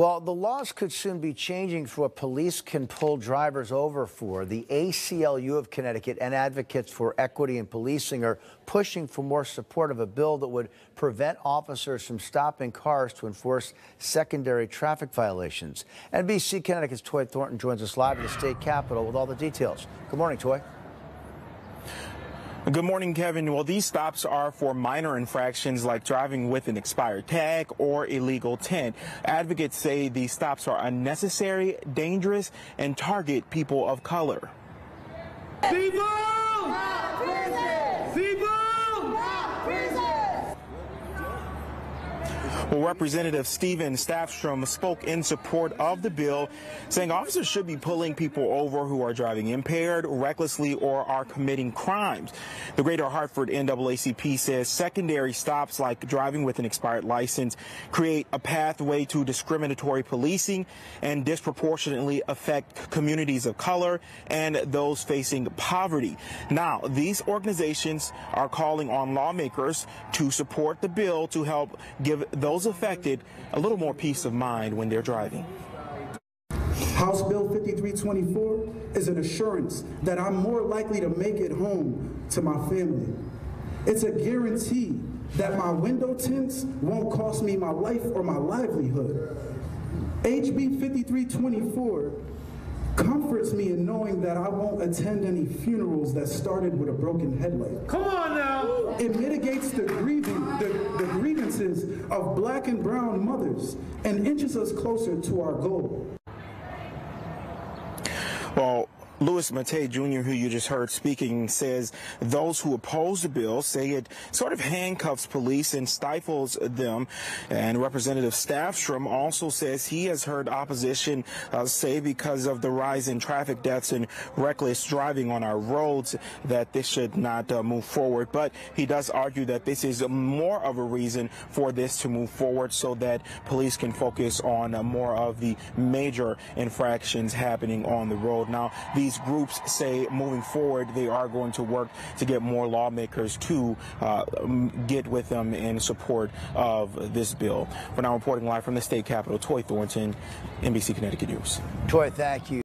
Well, the laws could soon be changing for what police can pull drivers over for. The ACLU of Connecticut and advocates for equity in policing are pushing for more support of a bill that would prevent officers from stopping cars to enforce secondary traffic violations. NBC Connecticut's Toy Thornton joins us live at the state capitol with all the details. Good morning, Toy. Good morning, Kevin. Well, these stops are for minor infractions like driving with an expired tag or illegal tint. Advocates say these stops are unnecessary, dangerous, and target people of color. People! Well, Representative Steven Stafstrom spoke in support of the bill, saying officers should be pulling people over who are driving impaired, recklessly, or are committing crimes. The Greater Hartford NAACP says secondary stops like driving with an expired license create a pathway to discriminatory policing and disproportionately affect communities of color and those facing poverty. Now, these organizations are calling on lawmakers to support the bill to help give those those affected a little more peace of mind when they're driving. House Bill 5324 is an assurance that I'm more likely to make it home to my family. It's a guarantee that my window tints won't cost me my life or my livelihood. HB 5324 comforts me in knowing that I won't attend any funerals that started with a broken headlight. Come on now! It mitigates the grieving, the, the grievances of black and brown mothers and inches us closer to our goal. Well, Louis Mattei Jr., who you just heard speaking, says those who oppose the bill say it sort of handcuffs police and stifles them. And Representative Stafstrom also says he has heard opposition uh, say because of the rise in traffic deaths and reckless driving on our roads that this should not uh, move forward. But he does argue that this is more of a reason for this to move forward so that police can focus on uh, more of the major infractions happening on the road. Now, these these groups say moving forward they are going to work to get more lawmakers to uh, get with them in support of this bill. For now, reporting live from the state capitol, Toy Thornton, NBC Connecticut News. Toy, thank you.